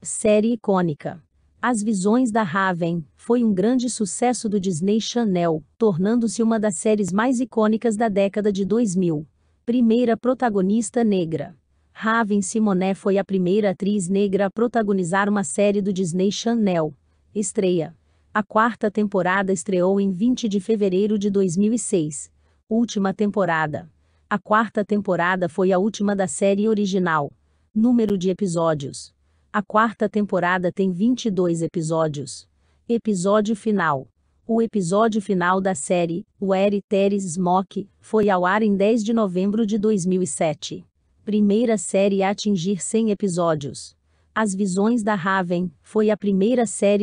Série icônica. As Visões da Raven foi um grande sucesso do Disney Channel, tornando-se uma das séries mais icônicas da década de 2000. Primeira protagonista negra. Raven Simonet foi a primeira atriz negra a protagonizar uma série do Disney Channel. Estreia. A quarta temporada estreou em 20 de fevereiro de 2006. Última temporada. A quarta temporada foi a última da série original. Número de episódios. A quarta temporada tem 22 episódios. Episódio final. O episódio final da série, Where Teres Smoke, foi ao ar em 10 de novembro de 2007. Primeira série a atingir 100 episódios. As Visões da Raven foi a primeira série